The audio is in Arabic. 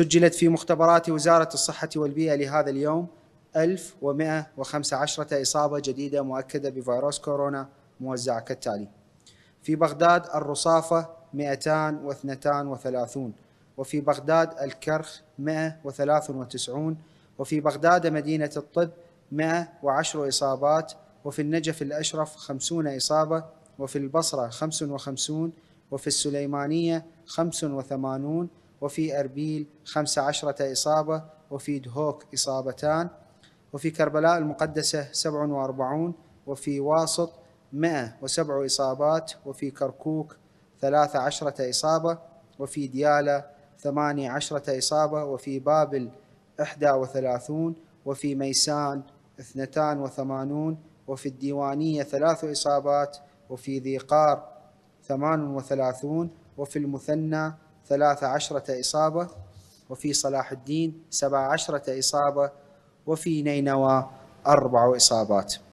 سجلت في مختبرات وزارة الصحة والبيئة لهذا اليوم 1115 إصابة جديدة مؤكدة بفيروس كورونا موزعة كالتالي. في بغداد الرصافة 232 وفي بغداد الكرخ 193 وفي بغداد مدينة الطب 110 إصابات وفي النجف الأشرف 50 إصابة وفي البصرة 55 وفي السليمانية 85 وفي أربيل 15 إصابة وفي دهوك إصابتان وفي كربلاء المقدسة 47 وفي واسط 107 إصابات وفي كركوك 13 إصابة وفي ديالى 18 إصابة وفي بابل 31 وفي ميسان 82 وفي الديوانية ثلاث إصابات وفي ذي قار 38 وفي المثنى 13 إصابة وفي صلاح الدين 17 إصابة وفي نينوى أربع إصابات.